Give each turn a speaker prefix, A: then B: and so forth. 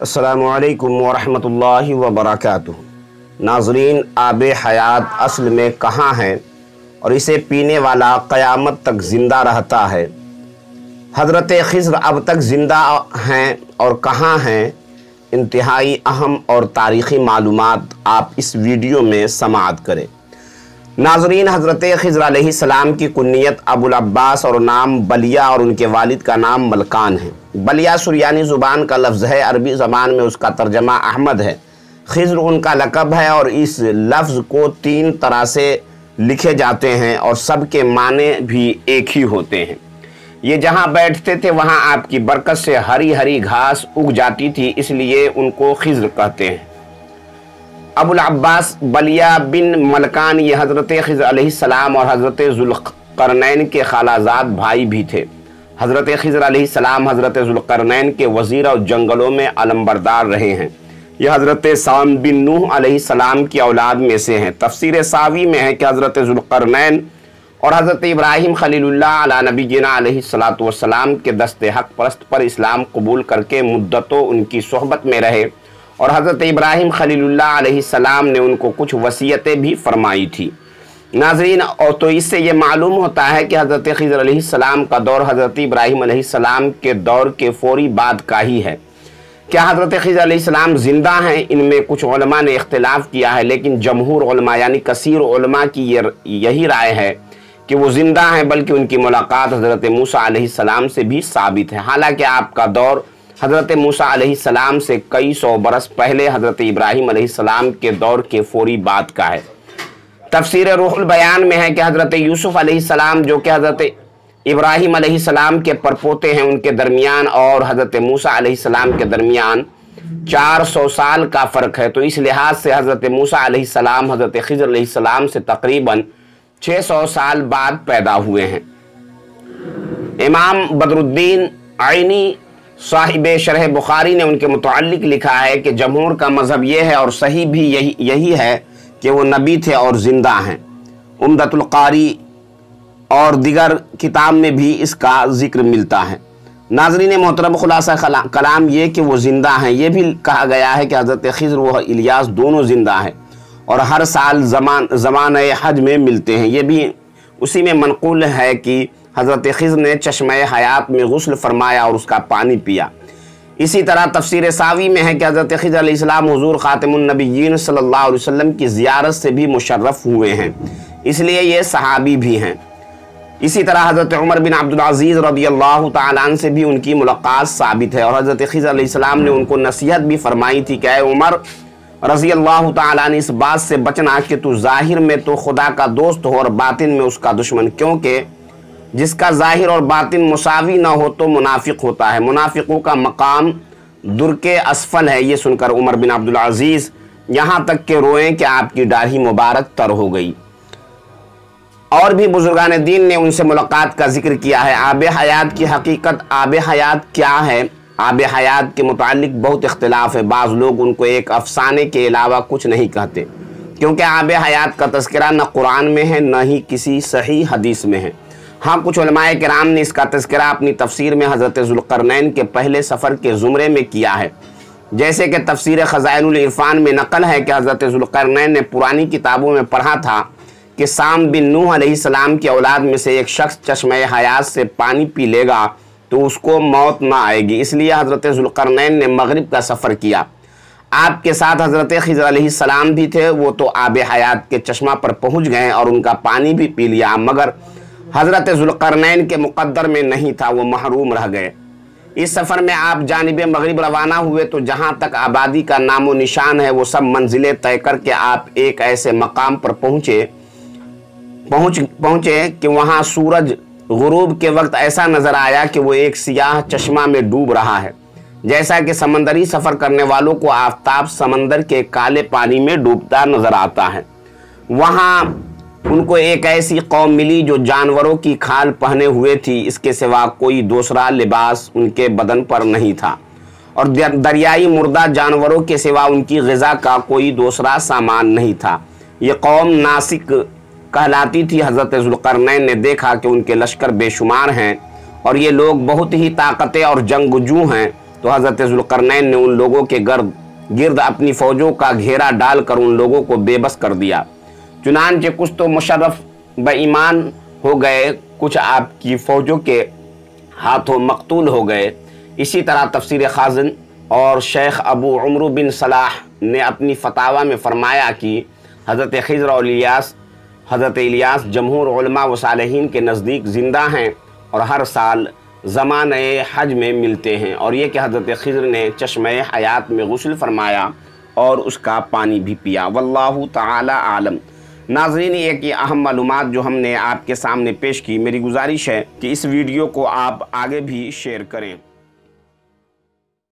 A: السلام علیکم ورحمۃ اللہ وبرکاتہ۔ ناظرین، آب حیات اصل میں کہاں ہے اور اسے پینے والا قیامت تک زندہ رہتا ہے؟ حضرت خضر اب تک زندہ ہیں اور کہاں ہیں؟ انتہائی اہم اور تاریخی معلومات آپ اس ویڈیو میں سماعت کریں۔ ناظرین، حضرت خضر علیہ السلام کی کنیت ابو العباس اور نام بلیا اور ان کے والد کا نام ملکان ہے۔ بلیا سریانی زبان کا لفظ ہے، عربی زبان میں اس کا ترجمہ احمد ہے۔ خضر ان کا لقب ہے اور اس لفظ کو تین طرح سے لکھے جاتے ہیں اور سب کے معنی بھی ایک ہی ہوتے ہیں۔ یہ جہاں بیٹھتے تھے، وہاں آپ کی برکت سے ہری ہری گھاس اگ جاتی تھی، اس لیے ان کو خضر کہتے ہیں۔ ابو العباس بلیا بن ملکان، یہ حضرت خضر علیہ السلام اور حضرت ذوالقرنین کے خالازاد بھائی بھی تھے۔ حضرت خضر علیہ السلام حضرت ذوالقرنین کے وزیر اور جنگلوں میں علمبردار رہے ہیں۔ یہ حضرت سام بن نوح علیہ السلام کی اولاد میں سے ہیں۔ تفسیر ساوی میں ہے کہ حضرت ذوالقرنین اور حضرت ابراہیم خلیل اللہ علیہ نبی جنا علیہ السلام کے دست حق پرست پر اسلام قبول کر کے مدتوں ان کی صحبت میں رہے۔ اور حضرت ابراہیم خلیل اللہ علیہ السلام نے ان کو کچھ وصیتیں بھی فرمائی تھی۔ ناظرین، اور تو اس سے یہ معلوم ہوتا ہے کہ حضرت خضر علیہ السلام کا دور حضرت ابراہیم علیہ السلام کے دور کے فوری بعد کا ہی ہے۔ کیا حضرت خضر علیہ السلام زندہ ہیں؟ ان میں کچھ علماء نے اختلاف کیا ہے، لیکن جمہور علماء یعنی کثیر علماء کی یہی رائے ہے کہ وہ زندہ ہیں، بلکہ ان کی ملاقات حضرت موسیٰ علیہ السلام سے بھی ثابت ہے۔ حالانکہ آپ کا دور حضرت موسیٰ علیہ السلام سے کئی سو برس پہلے حضرت ابراہیم علیہ السلام کے دور کے فوری بعد کا ہے۔ تفسیر روح البیان میں ہے کہ حضرت یوسف علیہ السلام جو کہ حضرت ابراہیم علیہ السلام کے پرپوتے ہیں، ان کے درمیان اور حضرت موسیٰ علیہ السلام کے درمیان چار سو سال کا فرق ہے۔ تو اس لحاظ سے حضرت موسیٰ علیہ السلام، حضرت خضر علیہ السلام سے تقریباً چھ سو سال بعد پیدا ہوئے ہیں۔ امام بدر الدین عینی صاحب شرح بخاری نے ان کے متعلق لکھا ہے کہ جمہور کا مذہب یہ ہے اور صحیح بھی یہی یہی ہے کہ وہ نبی تھے اور زندہ ہیں۔ امدت القاری اور دیگر کتاب میں بھی اس کا ذکر ملتا ہے۔ ناظرین محترم، خلاصہ کلام یہ کہ وہ زندہ ہیں۔ یہ بھی کہا گیا ہے کہ حضرت خضر و الیاس دونوں زندہ ہیں اور ہر سال زمان زمانہ حج میں ملتے ہیں۔ یہ بھی اسی میں منقول ہے کہ حضرت خضر نے چشمہ حیات میں غسل فرمایا اور اس کا پانی پیا۔ اسی طرح تفسیر ساوی میں ہے کہ حضرت خضر علیہ السلام حضور خاتم النبیین صلی اللہ علیہ وسلم کی زیارت سے بھی مشرف ہوئے ہیں۔ اس لیے یہ صحابی بھی ہیں۔ اسی طرح حضرت عمر بن عبدالعزیز رضی اللہ تعالیٰ عنہ سے بھی ان کی ملاقات ثابت ہے اور حضرت خضر علیہ السلام نے ان کو نصیحت بھی فرمائی تھی کہ اے عمر، رضی اللہ تعالیٰ عنہ، اس بات سے بچنا کہ تو ظاہر میں تو خدا کا دوست ہو اور باطن میں اس کا دشمن کیونکہ جس کا ظاہر اور باطن مساوی نہ ہو تو منافق ہوتا ہے۔ منافقوں کا مقام در کے اسفل ہے۔ یہ سن کر عمر بن عبدالعزیز یہاں تک کہ روئیں کہ آپ کی ڈاڑھی مبارک تر ہو گئی۔ اور بھی بزرگان دین نے ان سے ملاقات کا ذکر کیا ہے۔ آب حیات کی حقیقت آب حیات کیا ہے؟ آب حیات کے متعلق بہت اختلاف ہے۔ بعض لوگ ان کو ایک افسانے کے علاوہ کچھ نہیں کہتے۔ کیونکہ آب حیات کا تذکرہ نہ قرآن میں ہے، نہ ہی کسی صحیح حدیث میں ہے۔ ہاں کچھ علماء کرام نے اس کا تذکرہ اپنی تفسیر میں حضرت ذوالقرنین کے پہلے سفر کے زمرے میں کیا ہے۔ جیسے کہ تفسیر خزائن العرفان میں نقل ہے کہ حضرت ذوالقرنین نے پرانی کتابوں میں پڑھا تھا کہ سام بن نوح علیہ السلام کی اولاد میں سے ایک شخص چشمہ حیات سے پانی پی لے گا تو اس کو موت نہ آئے گی۔ اس لیے حضرت ذوالقرنین نے مغرب کا سفر کیا۔ آپ کے ساتھ حضرت خضر علیہ السلام بھی تھے، وہ تو آب حیات کے چشمہ پر پہنچ گئے اور ان کا پانی بھی پی لیا، مگر حضرت ذوالقرنین کے مقدر میں نہیں تھا، وہ محروم رہ گئے۔ اس سفر میں آپ جانب مغرب روانہ ہوئے تو جہاں تک آبادی کا نام و نشان ہے، وہ سب منزلیں طے کر کے آپ ایک ایسے مقام پر پہنچے۔ پہنچ، پہنچے کہ وہاں سورج غروب کے وقت ایسا نظر آیا کہ وہ ایک سیاہ چشمہ میں ڈوب رہا ہے۔ جیسا کہ سمندری سفر کرنے والوں کو آفتاب سمندر کے کالے پانی میں ڈوبتا نظر آتا ہے۔ وہاں ان کو ایک ایسی قوم ملی جو جانوروں کی کھال پہنے ہوئے تھی، اس کے سوا کوئی دوسرا لباس ان کے بدن پر نہیں تھا۔ اور دریائی مردہ جانوروں کے سوا ان کی غذا کا کوئی دوسرا سامان نہیں تھا۔ یہ قوم ناسک کہلاتی تھی۔ حضرت ذوالقرنین نے دیکھا کہ ان کے لشکر بے شمار ہیں اور یہ لوگ بہت ہی طاقتیں اور جنگجو ہیں۔ تو حضرت ذوالقرنین نے ان لوگوں کے گرد گرد اپنی فوجوں کا گھیرا ڈال کر ان لوگوں کو بے بس کر دیا۔ چنانچہ کچھ تو مشرف بے ایمان ہو گئے، کچھ آپ کی فوجوں کے ہاتھوں مقتول ہو گئے۔ اسی طرح تفسیر خازن اور شیخ ابو عمرو بن صلاح نے اپنی فتاوہ میں فرمایا کہ حضرت خضر الیاس، حضرت الیاس جمہور علماء و صالحین کے نزدیک زندہ ہیں اور ہر سال زمانہ حج میں ملتے ہیں۔ اور یہ کہ حضرت خضر نے چشمہ حیات میں غسل فرمایا اور اس کا پانی بھی پیا۔ واللہ تعالی عالم۔ ناظرین، یہ کہ اہم معلومات جو ہم نے آپ کے سامنے پیش کی، میری گزارش ہے کہ اس ویڈیو کو آپ آگے بھی شیئر کریں۔